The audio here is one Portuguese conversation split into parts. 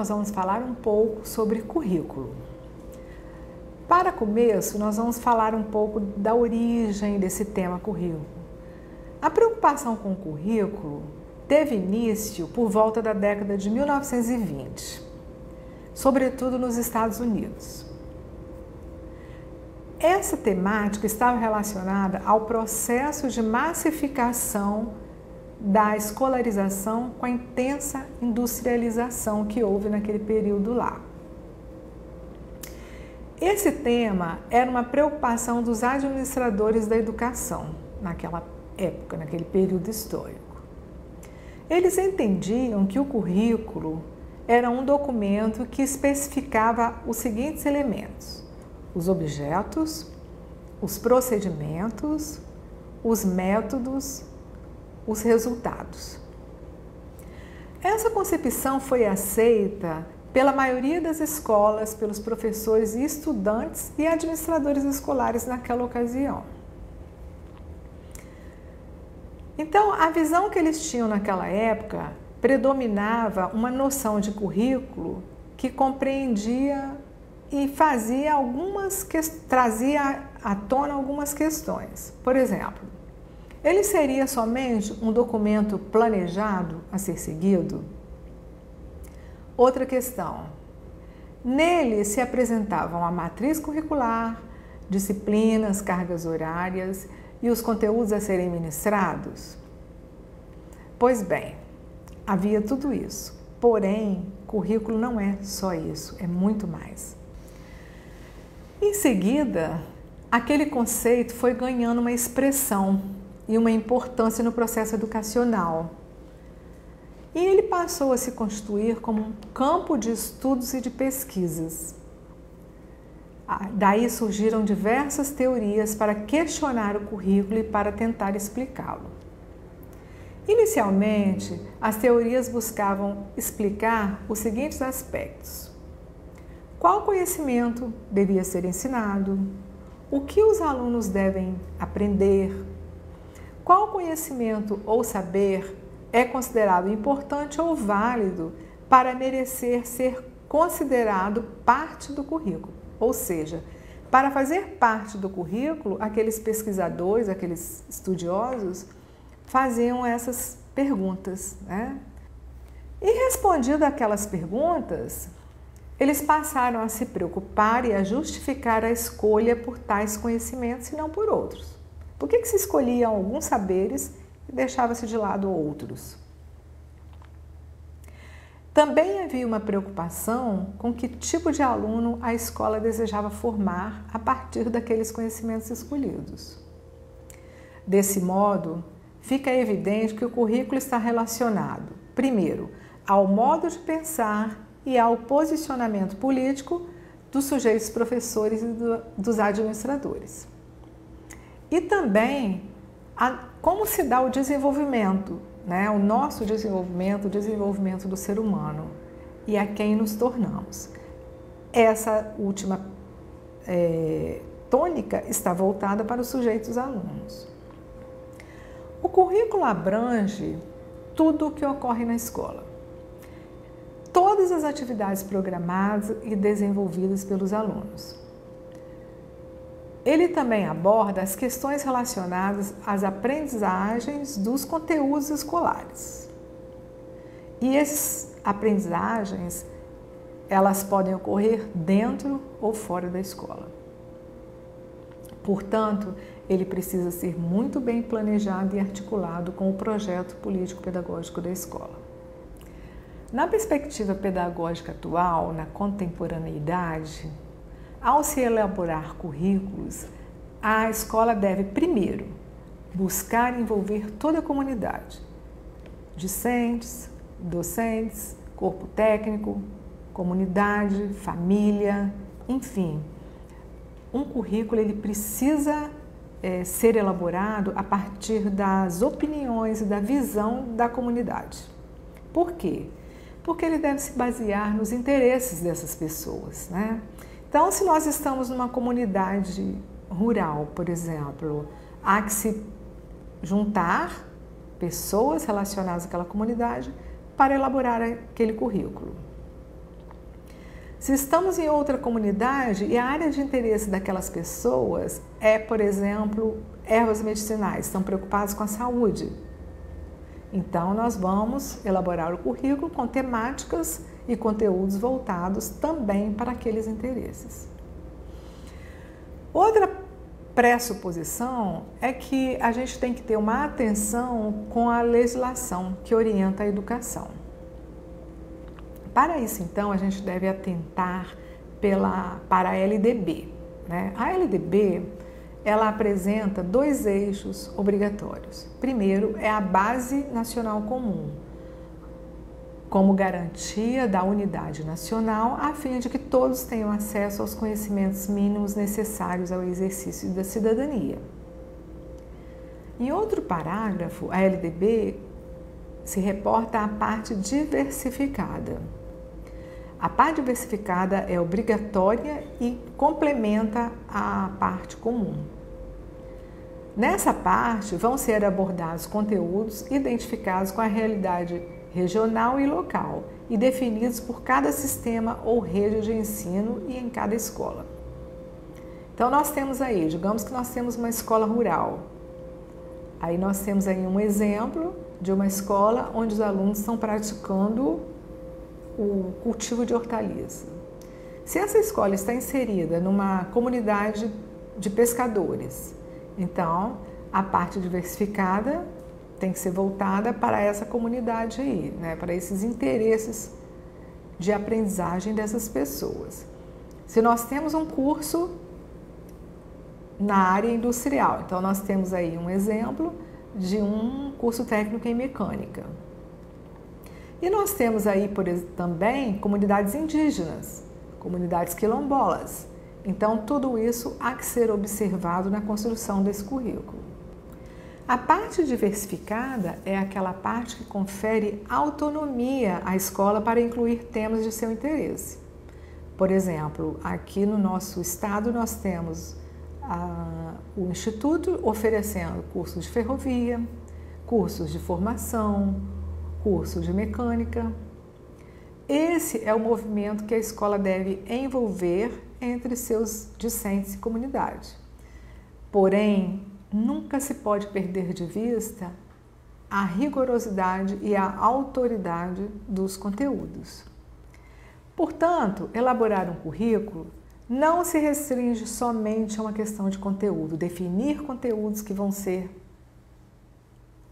nós vamos falar um pouco sobre currículo. Para começo, nós vamos falar um pouco da origem desse tema currículo. A preocupação com o currículo teve início por volta da década de 1920, sobretudo nos Estados Unidos. Essa temática estava relacionada ao processo de massificação da escolarização com a intensa industrialização que houve naquele período lá. Esse tema era uma preocupação dos administradores da educação naquela época, naquele período histórico. Eles entendiam que o currículo era um documento que especificava os seguintes elementos: os objetos, os procedimentos, os métodos, os resultados. Essa concepção foi aceita pela maioria das escolas, pelos professores estudantes e administradores escolares naquela ocasião. Então, a visão que eles tinham naquela época predominava uma noção de currículo que compreendia e fazia algumas trazia à tona algumas questões. Por exemplo, ele seria somente um documento planejado a ser seguido? Outra questão. Nele se apresentavam a matriz curricular, disciplinas, cargas horárias e os conteúdos a serem ministrados? Pois bem, havia tudo isso. Porém, currículo não é só isso, é muito mais. Em seguida, aquele conceito foi ganhando uma expressão e uma importância no processo educacional e ele passou a se constituir como um campo de estudos e de pesquisas. Ah, daí surgiram diversas teorias para questionar o currículo e para tentar explicá-lo. Inicialmente, as teorias buscavam explicar os seguintes aspectos: qual conhecimento devia ser ensinado, o que os alunos devem aprender, qual conhecimento ou saber é considerado importante ou válido para merecer ser considerado parte do currículo. Ou seja, para fazer parte do currículo, aqueles pesquisadores, aqueles estudiosos faziam essas perguntas. Né? E respondido aquelas perguntas, eles passaram a se preocupar e a justificar a escolha por tais conhecimentos e não por outros. Por que, que se escolhiam alguns saberes e deixava-se de lado outros. Também havia uma preocupação com que tipo de aluno a escola desejava formar a partir daqueles conhecimentos escolhidos. Desse modo, fica evidente que o currículo está relacionado, primeiro, ao modo de pensar e ao posicionamento político dos sujeitos professores e do, dos administradores. E também a, como se dá o desenvolvimento, né? o nosso desenvolvimento, o desenvolvimento do ser humano e a quem nos tornamos. Essa última é, tônica está voltada para os sujeitos alunos. O currículo abrange tudo o que ocorre na escola. Todas as atividades programadas e desenvolvidas pelos alunos. Ele também aborda as questões relacionadas às aprendizagens dos conteúdos escolares. E essas aprendizagens, elas podem ocorrer dentro ou fora da escola. Portanto, ele precisa ser muito bem planejado e articulado com o projeto político-pedagógico da escola. Na perspectiva pedagógica atual, na contemporaneidade, ao se elaborar currículos, a escola deve, primeiro, buscar envolver toda a comunidade, discentes, docentes, corpo técnico, comunidade, família, enfim. Um currículo ele precisa é, ser elaborado a partir das opiniões e da visão da comunidade. Por quê? Porque ele deve se basear nos interesses dessas pessoas, né? Então, se nós estamos numa comunidade rural, por exemplo, há que se juntar pessoas relacionadas àquela comunidade para elaborar aquele currículo. Se estamos em outra comunidade e a área de interesse daquelas pessoas é, por exemplo, ervas medicinais, estão preocupados com a saúde. Então, nós vamos elaborar o currículo com temáticas e conteúdos voltados também para aqueles interesses. Outra pressuposição é que a gente tem que ter uma atenção com a legislação que orienta a educação. Para isso, então, a gente deve atentar pela, para a LDB. Né? A LDB ela apresenta dois eixos obrigatórios. Primeiro é a Base Nacional Comum, como garantia da unidade nacional, a fim de que todos tenham acesso aos conhecimentos mínimos necessários ao exercício da cidadania. Em outro parágrafo, a LDB se reporta à parte diversificada a parte diversificada é obrigatória e complementa a parte comum. Nessa parte vão ser abordados conteúdos identificados com a realidade regional e local e definidos por cada sistema ou rede de ensino e em cada escola. Então nós temos aí, digamos que nós temos uma escola rural. Aí nós temos aí um exemplo de uma escola onde os alunos estão praticando o cultivo de hortaliça. Se essa escola está inserida numa comunidade de pescadores, então a parte diversificada tem que ser voltada para essa comunidade aí, né, para esses interesses de aprendizagem dessas pessoas. Se nós temos um curso na área industrial, então nós temos aí um exemplo de um curso técnico em mecânica. E nós temos aí, por também comunidades indígenas, comunidades quilombolas. Então, tudo isso há que ser observado na construção desse currículo. A parte diversificada é aquela parte que confere autonomia à escola para incluir temas de seu interesse. Por exemplo, aqui no nosso estado nós temos ah, o Instituto oferecendo cursos de ferrovia, cursos de formação, curso de mecânica. Esse é o movimento que a escola deve envolver entre seus discentes e comunidade. Porém, nunca se pode perder de vista a rigorosidade e a autoridade dos conteúdos. Portanto, elaborar um currículo não se restringe somente a uma questão de conteúdo, definir conteúdos que vão ser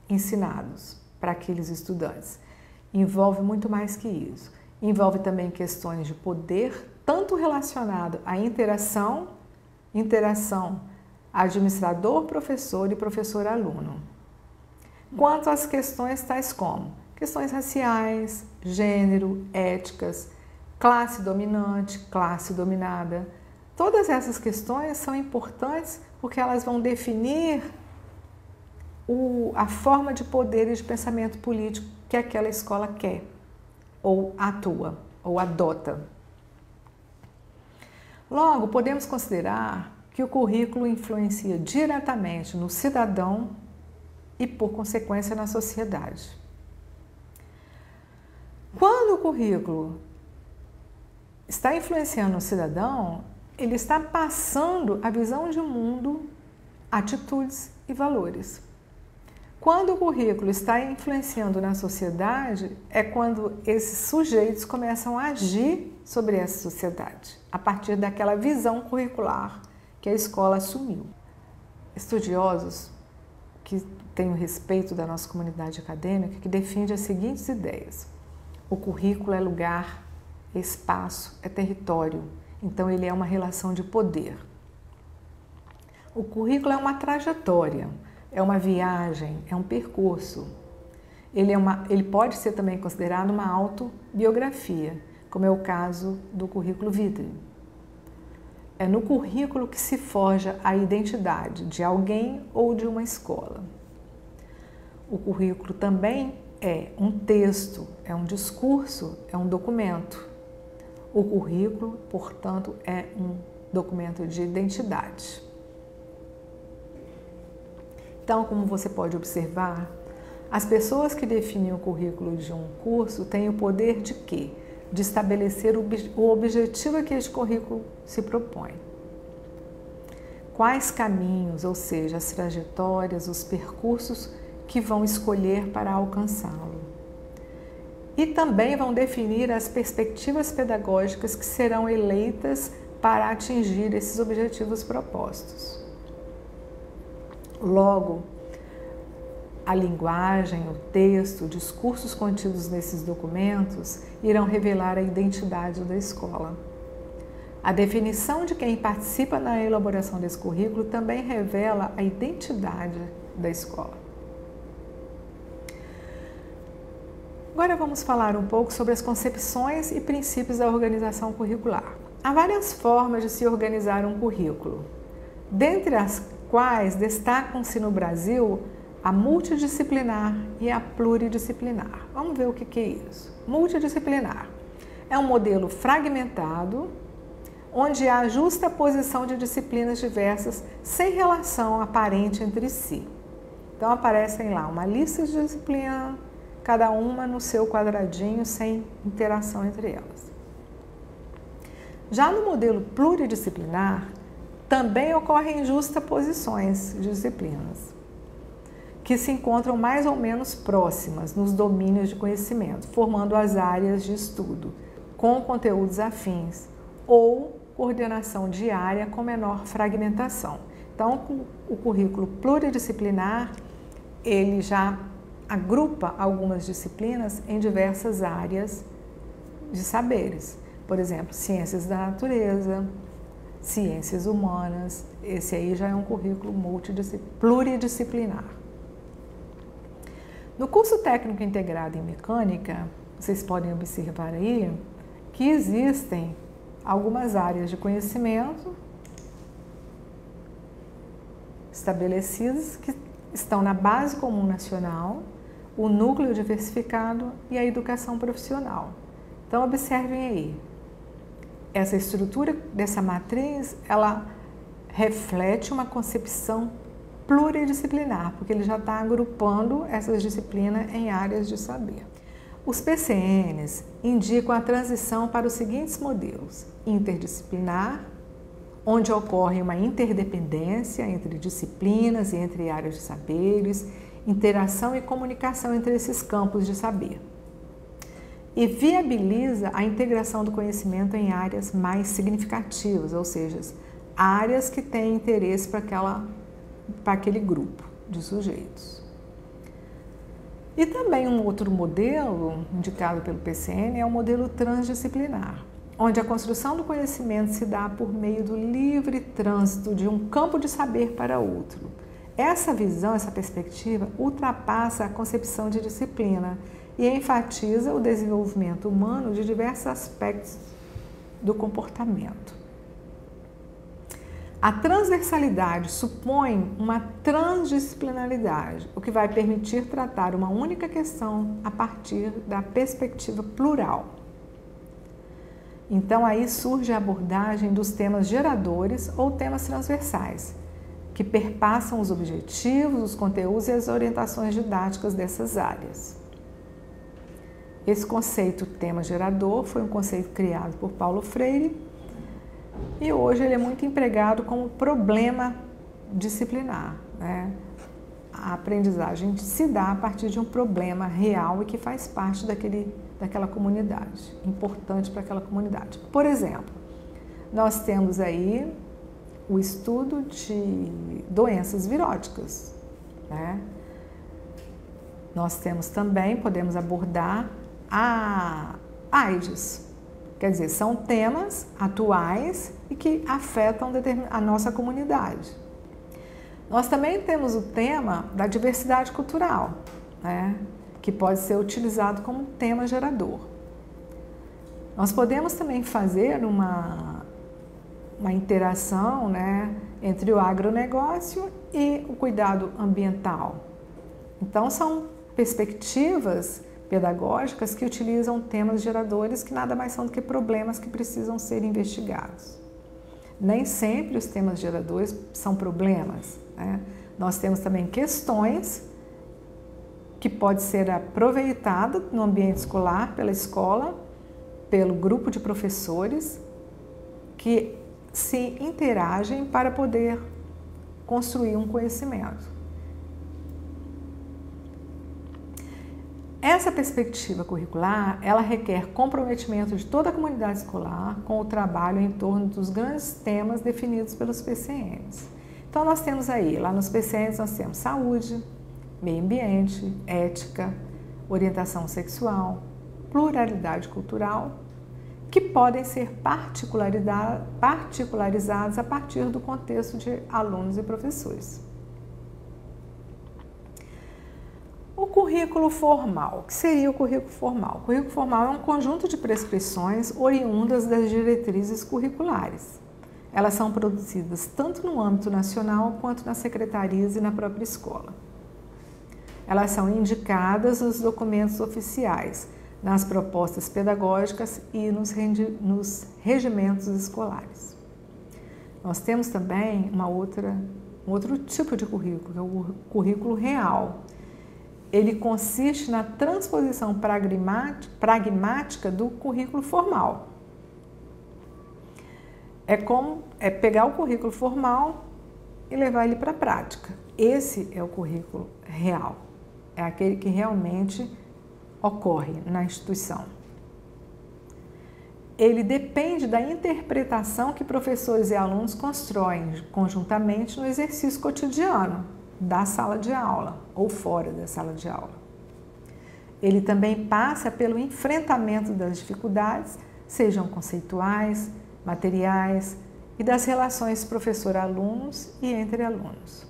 ensinados para aqueles estudantes. Envolve muito mais que isso. Envolve também questões de poder, tanto relacionado à interação, interação administrador, professor e professor aluno, quanto às questões tais como questões raciais, gênero, éticas, classe dominante, classe dominada. Todas essas questões são importantes porque elas vão definir o, a forma de poder e de pensamento político que aquela escola quer, ou atua, ou adota. Logo, podemos considerar que o currículo influencia diretamente no cidadão e, por consequência, na sociedade. Quando o currículo está influenciando o cidadão, ele está passando a visão de mundo, atitudes e valores. Quando o currículo está influenciando na sociedade, é quando esses sujeitos começam a agir sobre essa sociedade, a partir daquela visão curricular que a escola assumiu. Estudiosos que têm o respeito da nossa comunidade acadêmica que defende as seguintes ideias: o currículo é lugar, é espaço, é território, então ele é uma relação de poder. O currículo é uma trajetória é uma viagem, é um percurso. Ele, é uma, ele pode ser também considerado uma autobiografia, como é o caso do currículo Vitae. É no currículo que se forja a identidade de alguém ou de uma escola. O currículo também é um texto, é um discurso, é um documento. O currículo, portanto, é um documento de identidade. Então, como você pode observar, as pessoas que definem o currículo de um curso têm o poder de quê? De estabelecer o objetivo a que este currículo se propõe. Quais caminhos, ou seja, as trajetórias, os percursos que vão escolher para alcançá-lo. E também vão definir as perspectivas pedagógicas que serão eleitas para atingir esses objetivos propostos. Logo, a linguagem, o texto, discursos contidos nesses documentos irão revelar a identidade da escola. A definição de quem participa na elaboração desse currículo também revela a identidade da escola. Agora vamos falar um pouco sobre as concepções e princípios da organização curricular. Há várias formas de se organizar um currículo, dentre as quais destacam-se no Brasil a multidisciplinar e a pluridisciplinar. Vamos ver o que é isso. Multidisciplinar é um modelo fragmentado, onde há justa posição de disciplinas diversas sem relação aparente entre si. Então aparecem lá uma lista de disciplinas, cada uma no seu quadradinho, sem interação entre elas. Já no modelo pluridisciplinar, também ocorrem justaposições de disciplinas que se encontram mais ou menos próximas nos domínios de conhecimento, formando as áreas de estudo, com conteúdos afins ou coordenação diária com menor fragmentação. Então, o currículo pluridisciplinar, ele já agrupa algumas disciplinas em diversas áreas de saberes. Por exemplo, ciências da natureza, ciências humanas. Esse aí já é um currículo pluridisciplinar. No curso técnico integrado em mecânica, vocês podem observar aí que existem algumas áreas de conhecimento estabelecidas que estão na base comum nacional, o núcleo diversificado e a educação profissional. Então observem aí. Essa estrutura dessa matriz, ela reflete uma concepção pluridisciplinar, porque ele já está agrupando essas disciplinas em áreas de saber. Os PCNs indicam a transição para os seguintes modelos: interdisciplinar, onde ocorre uma interdependência entre disciplinas e entre áreas de saberes, interação e comunicação entre esses campos de saber. E viabiliza a integração do conhecimento em áreas mais significativas, ou seja, áreas que têm interesse para aquela para aquele grupo de sujeitos. E também um outro modelo indicado pelo PCN é o modelo transdisciplinar, onde a construção do conhecimento se dá por meio do livre trânsito de um campo de saber para outro. Essa visão, essa perspectiva ultrapassa a concepção de disciplina e enfatiza o desenvolvimento humano de diversos aspectos do comportamento. A transversalidade supõe uma transdisciplinaridade, o que vai permitir tratar uma única questão a partir da perspectiva plural. Então aí surge a abordagem dos temas geradores ou temas transversais, que perpassam os objetivos, os conteúdos e as orientações didáticas dessas áreas. Esse conceito tema gerador foi um conceito criado por Paulo Freire e hoje ele é muito empregado como problema disciplinar. Né? A aprendizagem se dá a partir de um problema real e que faz parte daquele, daquela comunidade, importante para aquela comunidade. Por exemplo, nós temos aí o estudo de doenças viróticas. Né? Nós temos também, podemos abordar a AIDS, Quer dizer, são temas atuais e que afetam a nossa comunidade. Nós também temos o tema da diversidade cultural, né? que pode ser utilizado como tema gerador. Nós podemos também fazer uma, uma interação né, entre o agronegócio e o cuidado ambiental. Então, são perspectivas pedagógicas que utilizam temas geradores que nada mais são do que problemas que precisam ser investigados. Nem sempre os temas geradores são problemas. Né? Nós temos também questões que pode ser aproveitada no ambiente escolar pela escola pelo grupo de professores que se interagem para poder construir um conhecimento. Essa perspectiva curricular, ela requer comprometimento de toda a comunidade escolar com o trabalho em torno dos grandes temas definidos pelos PCNs. Então nós temos aí, lá nos PCNs nós temos saúde, meio ambiente, ética, orientação sexual, pluralidade cultural, que podem ser particularizados a partir do contexto de alunos e professores. O currículo formal. O que seria o currículo formal? O currículo formal é um conjunto de prescrições oriundas das diretrizes curriculares. Elas são produzidas tanto no âmbito nacional quanto nas secretarias e na própria escola. Elas são indicadas nos documentos oficiais, nas propostas pedagógicas e nos, nos regimentos escolares. Nós temos também uma outra, um outro tipo de currículo, que é o currículo real. Ele consiste na transposição pragmática do currículo formal. É como é pegar o currículo formal e levar ele para a prática. Esse é o currículo real. É aquele que realmente ocorre na instituição. Ele depende da interpretação que professores e alunos constroem conjuntamente no exercício cotidiano da sala de aula ou fora da sala de aula. Ele também passa pelo enfrentamento das dificuldades, sejam conceituais, materiais e das relações professor-alunos e entre alunos.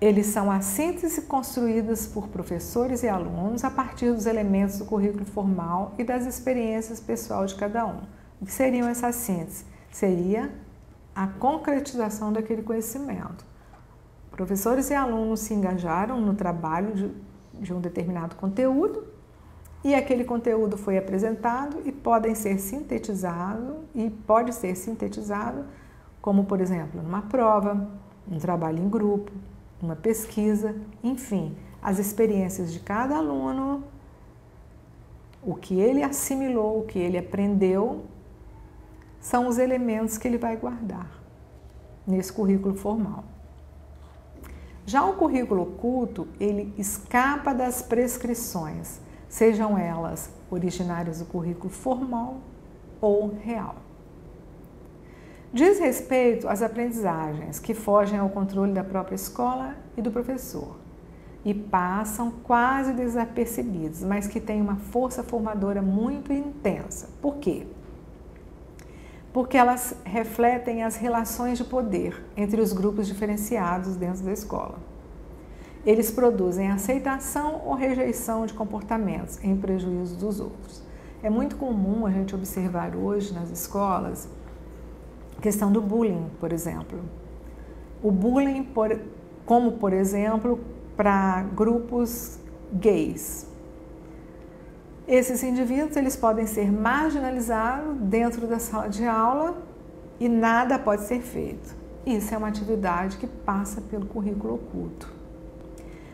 Eles são a síntese construídas por professores e alunos a partir dos elementos do currículo formal e das experiências pessoal de cada um. O que seriam essas síntese? Seria a concretização daquele conhecimento. Professores e alunos se engajaram no trabalho de, de um determinado conteúdo e aquele conteúdo foi apresentado e podem ser sintetizado e pode ser sintetizado como por exemplo numa prova, um trabalho em grupo, uma pesquisa, enfim, as experiências de cada aluno, o que ele assimilou, o que ele aprendeu, são os elementos que ele vai guardar nesse currículo formal. Já o currículo oculto, ele escapa das prescrições, sejam elas originárias do currículo formal ou real. Diz respeito às aprendizagens que fogem ao controle da própria escola e do professor e passam quase desapercebidos, mas que têm uma força formadora muito intensa. Por quê? Porque elas refletem as relações de poder entre os grupos diferenciados dentro da escola. Eles produzem aceitação ou rejeição de comportamentos em prejuízo dos outros. É muito comum a gente observar hoje nas escolas questão do bullying, por exemplo. O bullying, por, como por exemplo, para grupos gays. Esses indivíduos eles podem ser marginalizados dentro da sala de aula e nada pode ser feito. Isso é uma atividade que passa pelo currículo oculto.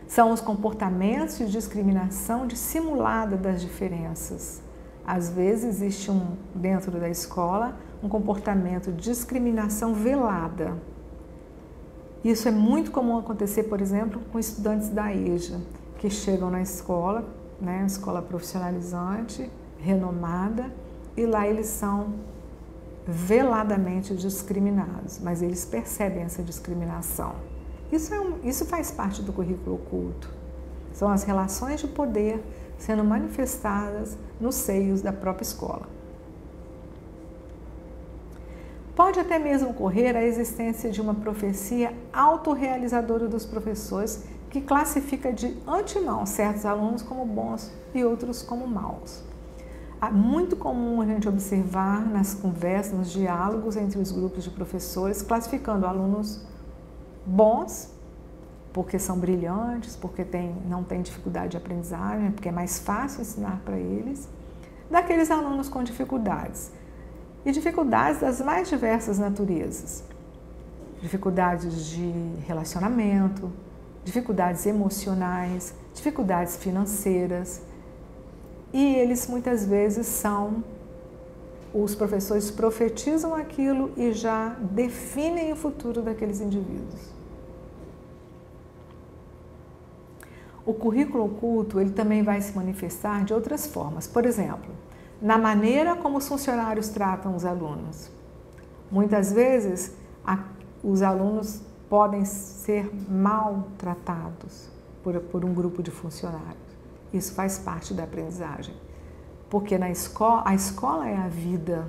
São os comportamentos de discriminação dissimulada das diferenças. Às vezes existe um dentro da escola um comportamento de discriminação velada. Isso é muito comum acontecer, por exemplo, com estudantes da EJA, que chegam na escola, né, escola profissionalizante, renomada, e lá eles são veladamente discriminados, mas eles percebem essa discriminação. Isso, é um, isso faz parte do currículo oculto. São as relações de poder sendo manifestadas nos seios da própria escola. Pode até mesmo ocorrer a existência de uma profecia autorrealizadora dos professores que classifica de antemão certos alunos como bons e outros como maus. É muito comum a gente observar nas conversas, nos diálogos entre os grupos de professores, classificando alunos bons, porque são brilhantes, porque tem, não têm dificuldade de aprendizagem, porque é mais fácil ensinar para eles, daqueles alunos com dificuldades e dificuldades das mais diversas naturezas. Dificuldades de relacionamento, dificuldades emocionais, dificuldades financeiras. E eles muitas vezes são os professores profetizam aquilo e já definem o futuro daqueles indivíduos. O currículo oculto ele também vai se manifestar de outras formas. Por exemplo, na maneira como os funcionários tratam os alunos. Muitas vezes, a, os alunos podem ser maltratados por, por um grupo de funcionários. Isso faz parte da aprendizagem. Porque na escola, a escola é a vida.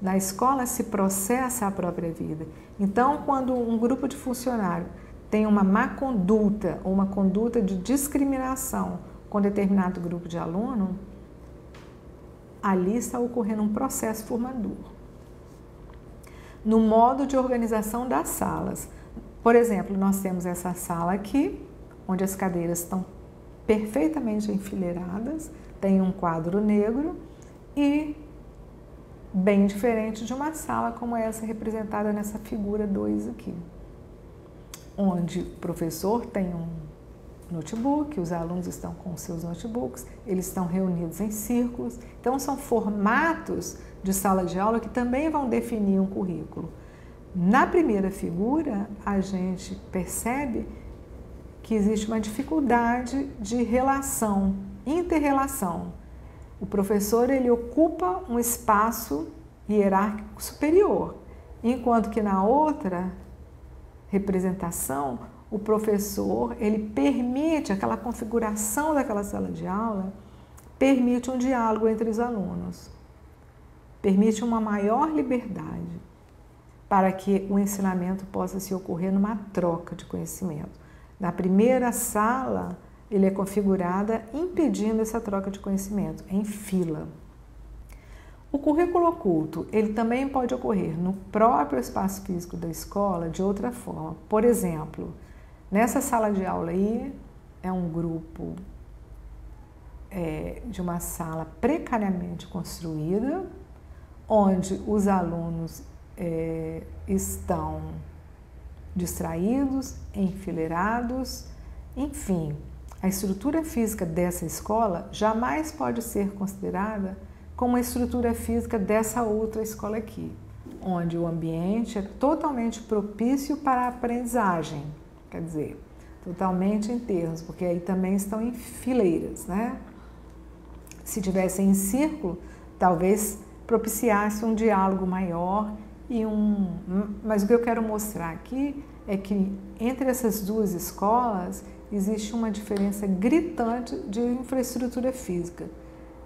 Na escola se processa a própria vida. Então, quando um grupo de funcionários tem uma má conduta ou uma conduta de discriminação com determinado grupo de aluno, ali está ocorrendo um processo formador. No modo de organização das salas. Por exemplo, nós temos essa sala aqui, onde as cadeiras estão perfeitamente enfileiradas, tem um quadro negro e bem diferente de uma sala como essa representada nessa figura 2 aqui onde o professor tem um notebook, os alunos estão com seus notebooks, eles estão reunidos em círculos. Então, são formatos de sala de aula que também vão definir um currículo. Na primeira figura, a gente percebe que existe uma dificuldade de relação, interrelação. O professor ele ocupa um espaço hierárquico superior, enquanto que na outra representação, o professor, ele permite aquela configuração daquela sala de aula, permite um diálogo entre os alunos. Permite uma maior liberdade para que o ensinamento possa se ocorrer numa troca de conhecimento. Na primeira sala, ele é configurada impedindo essa troca de conhecimento, em fila. O currículo oculto, ele também pode ocorrer no próprio espaço físico da escola de outra forma. Por exemplo, nessa sala de aula aí, é um grupo é, de uma sala precariamente construída, onde os alunos é, estão distraídos, enfileirados, enfim, a estrutura física dessa escola jamais pode ser considerada como a estrutura física dessa outra escola aqui, onde o ambiente é totalmente propício para a aprendizagem, quer dizer, totalmente em termos, porque aí também estão em fileiras, né? Se tivessem em círculo, talvez propiciasse um diálogo maior e um. Mas o que eu quero mostrar aqui é que entre essas duas escolas existe uma diferença gritante de infraestrutura física.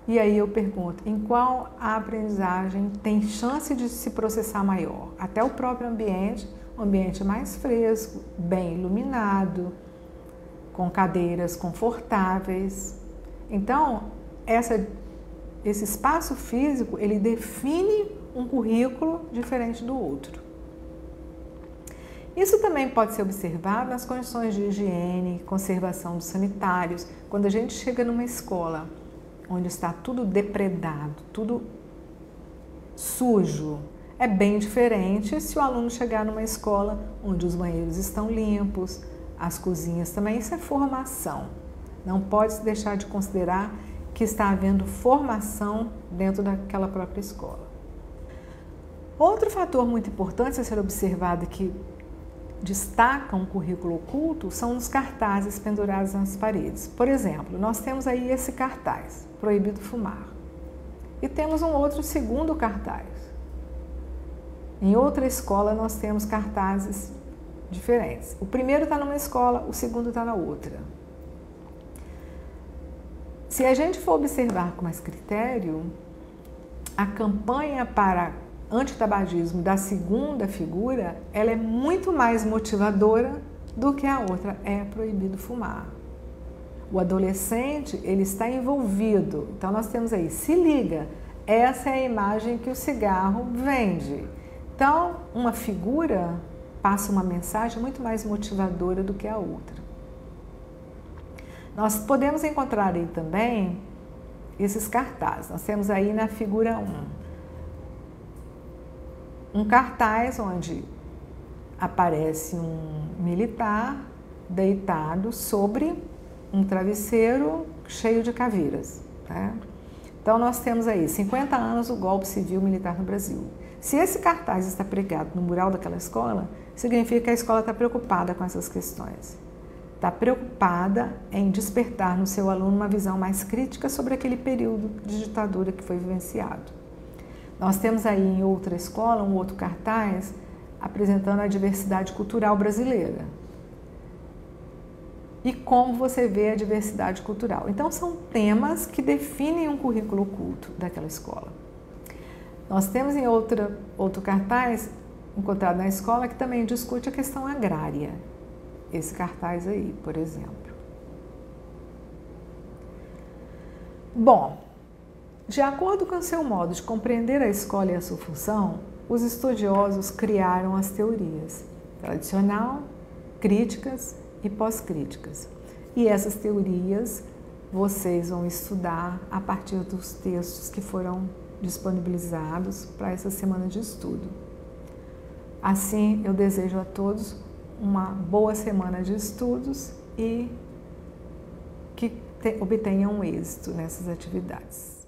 E aí eu pergunto, em qual a aprendizagem tem chance de se processar maior? Até o próprio ambiente, um ambiente mais fresco, bem iluminado, com cadeiras confortáveis. Então, essa, esse espaço físico, ele define um currículo diferente do outro. Isso também pode ser observado nas condições de higiene, conservação dos sanitários. Quando a gente chega numa escola onde está tudo depredado, tudo sujo. É bem diferente se o aluno chegar numa escola onde os banheiros estão limpos, as cozinhas também. Isso é formação. Não pode se deixar de considerar que está havendo formação dentro daquela própria escola. Outro fator muito importante a ser observado que destaca um currículo oculto são os cartazes pendurados nas paredes. Por exemplo, nós temos aí esse cartaz proibido fumar. E temos um outro segundo cartaz. Em outra escola nós temos cartazes diferentes. O primeiro está numa escola, o segundo está na outra. Se a gente for observar com mais critério, a campanha para antitabagismo da segunda figura, ela é muito mais motivadora do que a outra, é proibido fumar. O adolescente, ele está envolvido. Então nós temos aí, se liga, essa é a imagem que o cigarro vende. Então, uma figura passa uma mensagem muito mais motivadora do que a outra. Nós podemos encontrar aí também esses cartazes. Nós temos aí na figura 1 um cartaz onde aparece um militar deitado sobre um travesseiro cheio de caveiras. Tá? Então nós temos aí 50 anos do golpe civil militar no Brasil. Se esse cartaz está pregado no mural daquela escola, significa que a escola está preocupada com essas questões. Está preocupada em despertar no seu aluno uma visão mais crítica sobre aquele período de ditadura que foi vivenciado. Nós temos aí em outra escola um outro cartaz apresentando a diversidade cultural brasileira. E como você vê a diversidade cultural. Então, são temas que definem um currículo oculto daquela escola. Nós temos em outra, outro cartaz, encontrado na escola, que também discute a questão agrária. Esse cartaz aí, por exemplo. Bom, de acordo com seu modo de compreender a escola e a sua função, os estudiosos criaram as teorias tradicional, críticas e pós-críticas. E essas teorias vocês vão estudar a partir dos textos que foram disponibilizados para essa semana de estudo. Assim, eu desejo a todos uma boa semana de estudos e que obtenham êxito nessas atividades.